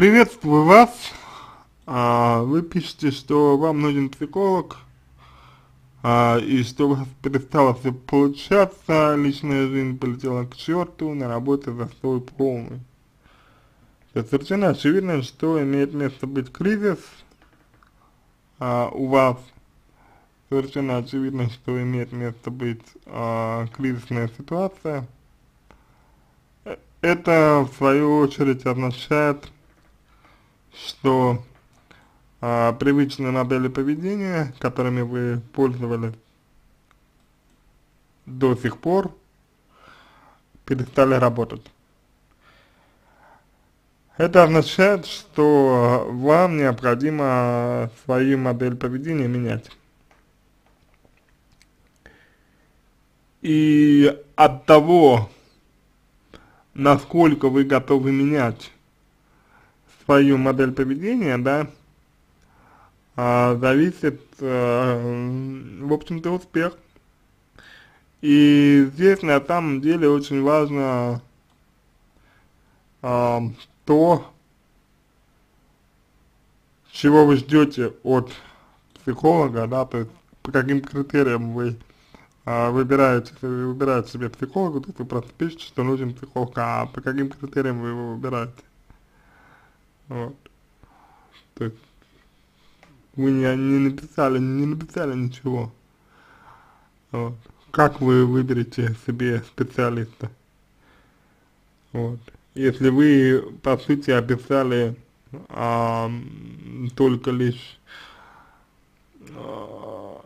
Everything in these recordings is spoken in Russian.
Приветствую вас. А, вы пишете, что вам нужен психолог, а, и что у вас перестало все получаться, личная жизнь полетела к черту, на работе застой полный. Совершенно очевидно, что имеет место быть кризис а, у вас. Совершенно очевидно, что имеет место быть кризисная ситуация. Э, это, в свою очередь, означает, что а, привычные модели поведения, которыми вы пользовались до сих пор, перестали работать. Это означает, что вам необходимо свою модель поведения менять. И от того, насколько вы готовы менять свою модель поведения, да, а, зависит, а, в общем-то, успех. И здесь на самом деле очень важно а, то, чего вы ждете от психолога, да, то есть по каким критериям вы а, выбираете, выбираете себе психолога, то есть вы просто пишете, что нужен психолог, а по каким критериям вы его выбираете. Вот. То есть вы не, не написали, не написали ничего. Вот. Как вы выберете себе специалиста? Вот. Если вы, по сути, описали а, только лишь а,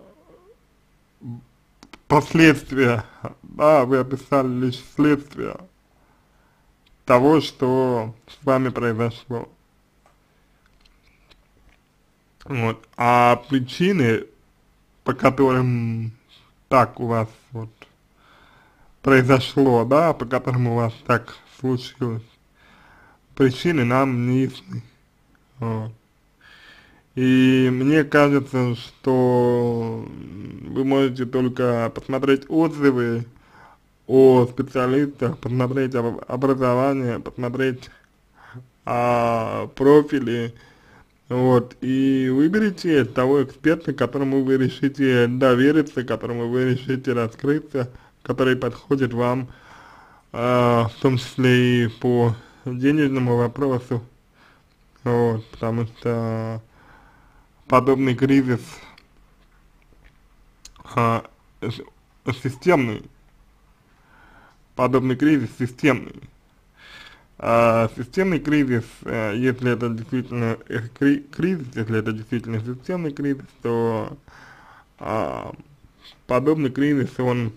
последствия, да, вы описали лишь следствия того, что с вами произошло. Вот. А причины, по которым так у вас вот произошло, да, по которым у вас так случилось, причины нам не ясны. Вот. И мне кажется, что вы можете только посмотреть отзывы о специалистах, посмотреть образование, посмотреть а, профили, вот, и выберите того эксперта, которому вы решите довериться, которому вы решите раскрыться, который подходит вам, э, в том числе и по денежному вопросу, вот, потому что подобный кризис э, системный, подобный кризис системный, а, системный кризис, а, если это действительно э, кризис, если это действительно системный кризис, то а, подобный кризис, он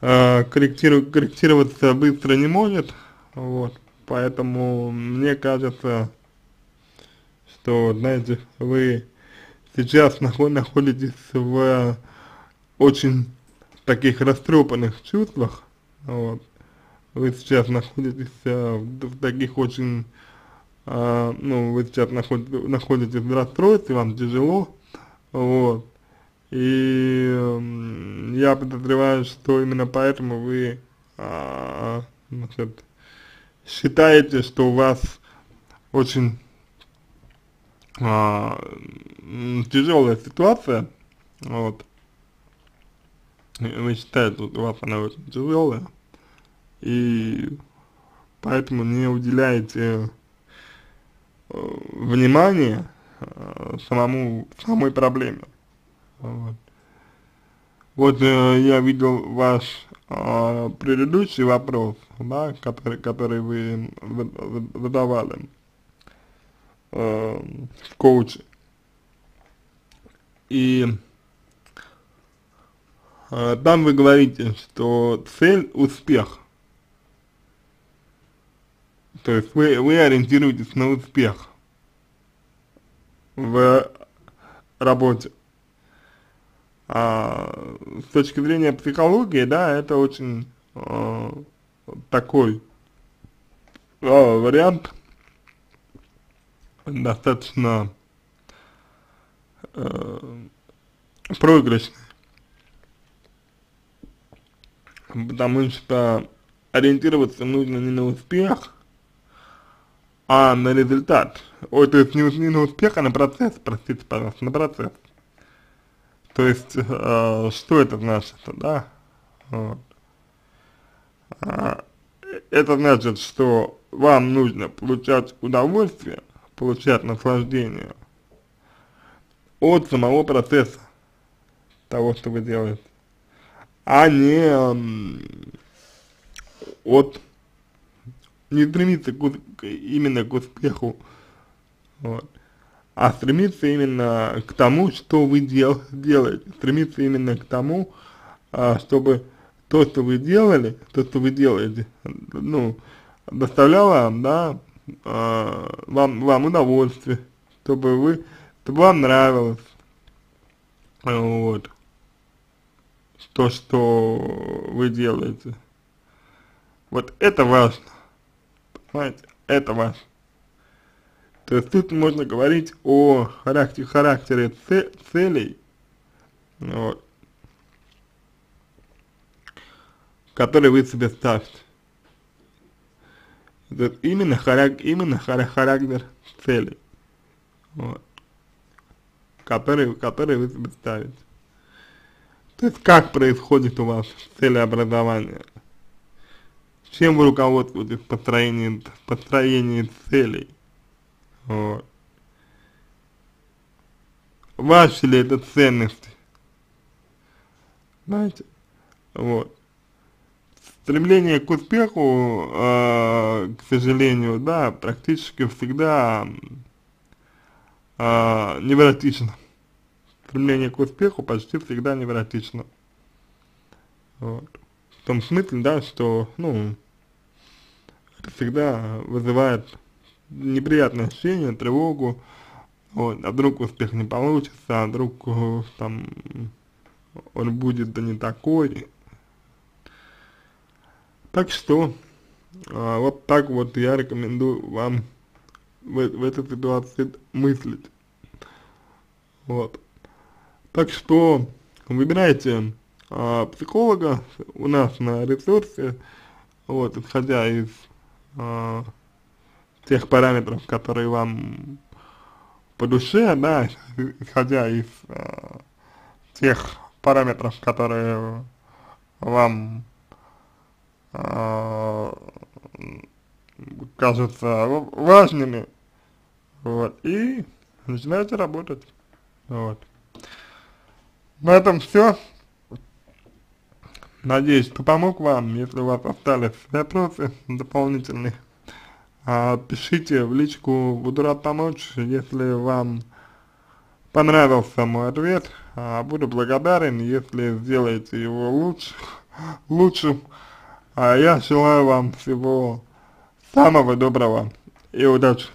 а, корректиру, корректироваться быстро не может, вот, поэтому мне кажется, что, знаете, вы сейчас находитесь в очень таких растрепанных чувствах, вот, вы сейчас находитесь а, в, таких очень, а, ну, вы сейчас наход, находитесь в расстройстве, вам тяжело, вот, и э, я подозреваю, что именно поэтому вы, а, значит, считаете, что у вас очень а, тяжелая ситуация, вот, вы считаете, что у вас она очень тяжелая, и поэтому не уделяете э, внимания э, самому, самой проблеме. Вот, вот э, я видел ваш э, предыдущий вопрос, да, который, который вы задавали э, в коуче. И э, там вы говорите, что цель – успех. То есть вы, вы ориентируетесь на успех в работе. А, с точки зрения психологии, да, это очень а, такой а, вариант достаточно а, проигрышный. Потому что ориентироваться нужно не на успех, а на результат. Ой, то есть не, не на успех, а на процесс, простите, пожалуйста, на процесс. То есть, э, что это значит, да? Вот. А, это значит, что вам нужно получать удовольствие, получать наслаждение от самого процесса того, что вы делаете, а не от, не стремиться к, именно к успеху, вот, а стремиться именно к тому, что вы дел, делаете, стремиться именно к тому, а, чтобы то, что вы делали, то, что вы делаете, ну, доставляло, да, а, вам, вам удовольствие, чтобы вы, чтобы вам нравилось, вот, то, что вы делаете. Вот это важно, понимаете, это важно. То есть тут можно говорить о характере, характере целей, вот, которые вы себе ставите. Это именно, харак, именно характер целей, вот, которые, которые вы себе ставите. То есть как происходит у вас целеобразование? Чем вы руководствуетесь в построении, в построении целей? Вот. Ваши ли это ценности? Знаете? Вот стремление к успеху, э, к сожалению, да, практически всегда э, невротично. Стремление к успеху почти всегда невротично. Вот. Том смысле, да, что, ну, это всегда вызывает неприятное ощущение, тревогу, вот, а вдруг успех не получится, а вдруг э, там он будет да не такой, так что, а, вот так вот я рекомендую вам в, в этой ситуации мыслить. Вот. Так что, выбирайте а, психолога у нас на ресурсе, вот, исходя из а, тех параметров, которые вам по душе, да, исходя из а, тех параметров, которые вам э, кажутся важными, вот, и начинаете работать, вот. На этом все. Надеюсь, помог вам. Если у вас остались вопросы дополнительные, а, пишите в личку, буду рад помочь. Если вам понравился мой ответ, а, буду благодарен, если сделаете его лучше, лучшим. А я желаю вам всего самого доброго и удачи.